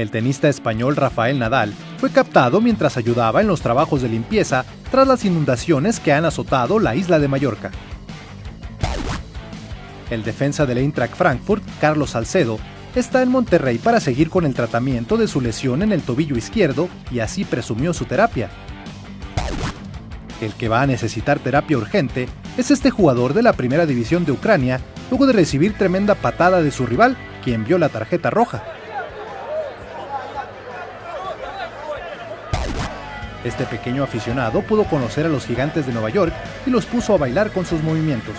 El tenista español Rafael Nadal fue captado mientras ayudaba en los trabajos de limpieza tras las inundaciones que han azotado la isla de Mallorca. El defensa del Eintracht Frankfurt, Carlos Salcedo, está en Monterrey para seguir con el tratamiento de su lesión en el tobillo izquierdo y así presumió su terapia. El que va a necesitar terapia urgente es este jugador de la primera división de Ucrania, luego de recibir tremenda patada de su rival, quien vio la tarjeta roja. Este pequeño aficionado pudo conocer a los gigantes de Nueva York y los puso a bailar con sus movimientos.